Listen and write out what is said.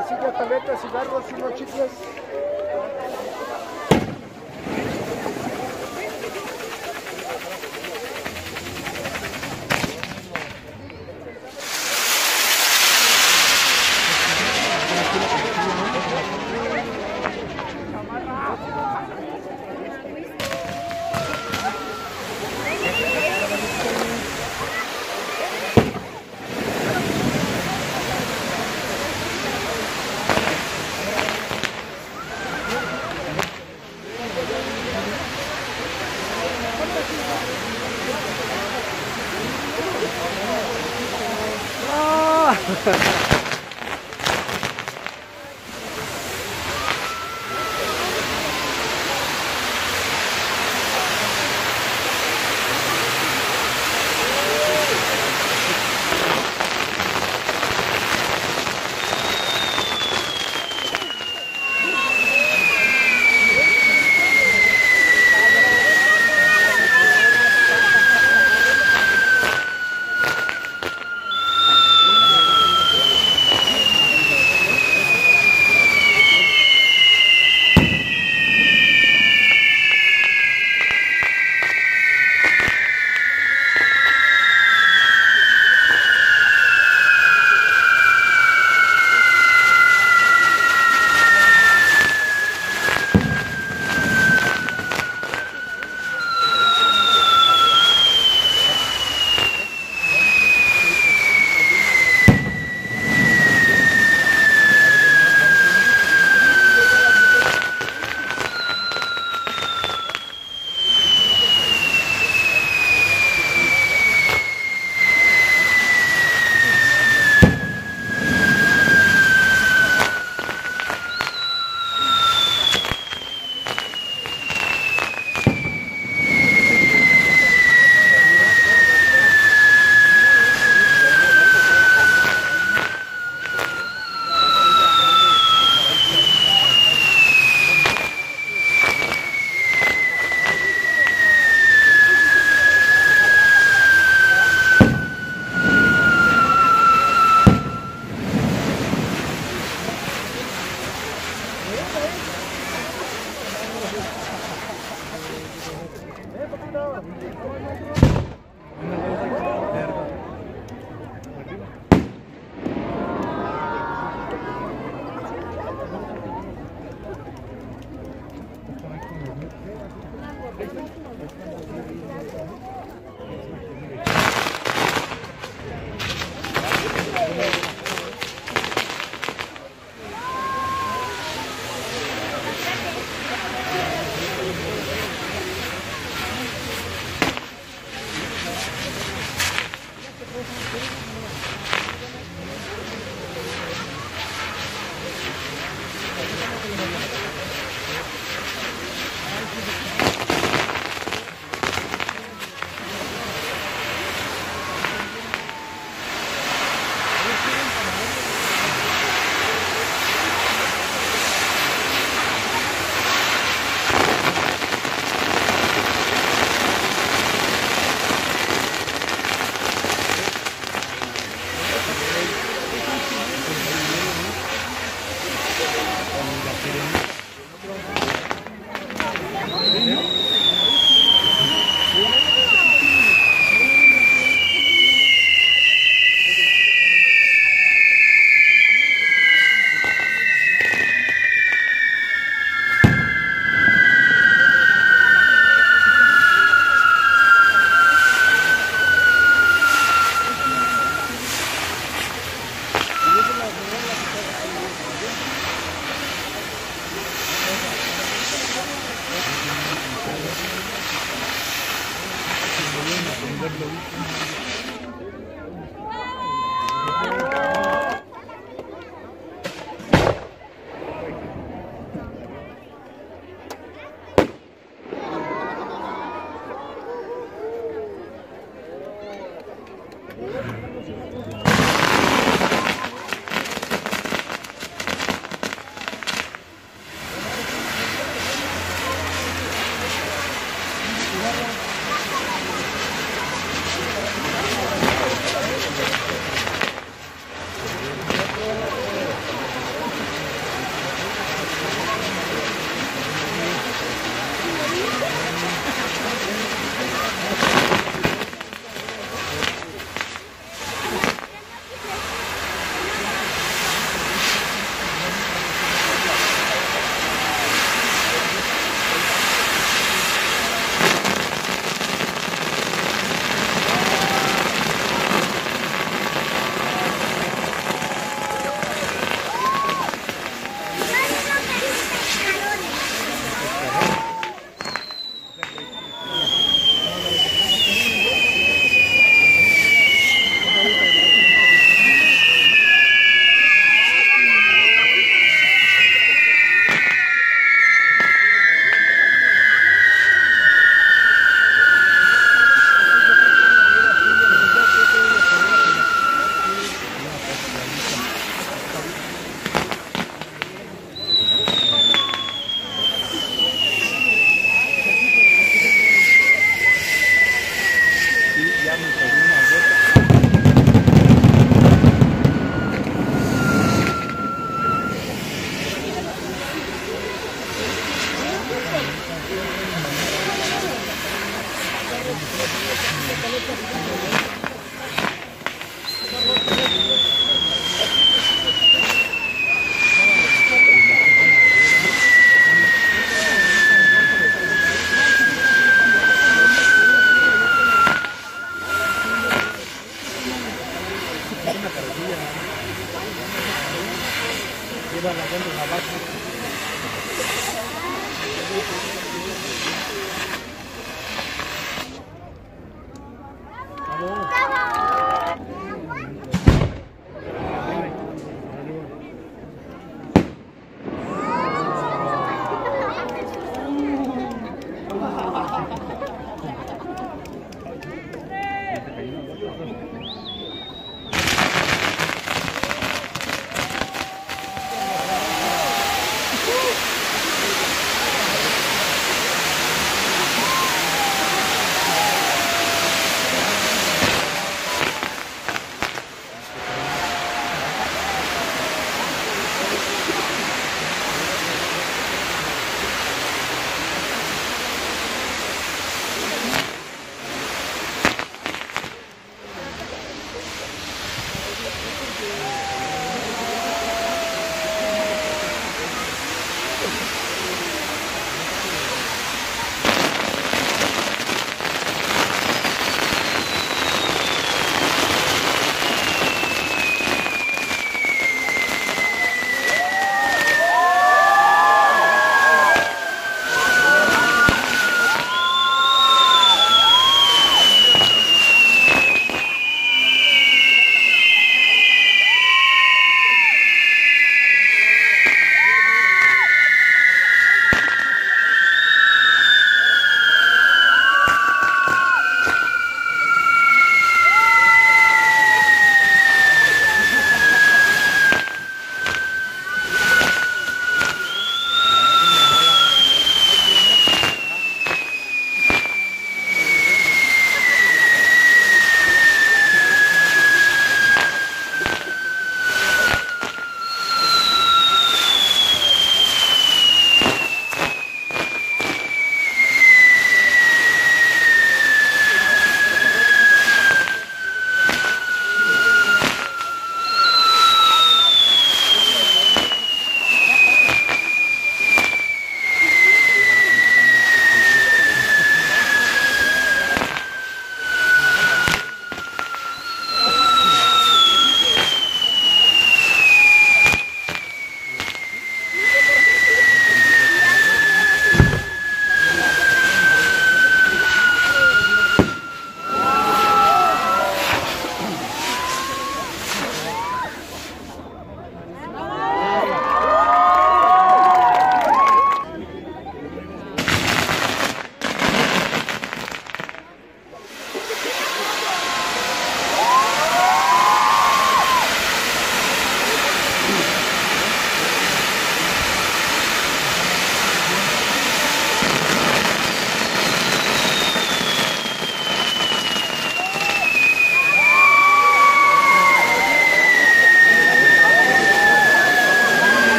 pasilla, paletas, cigarros, unos chicles.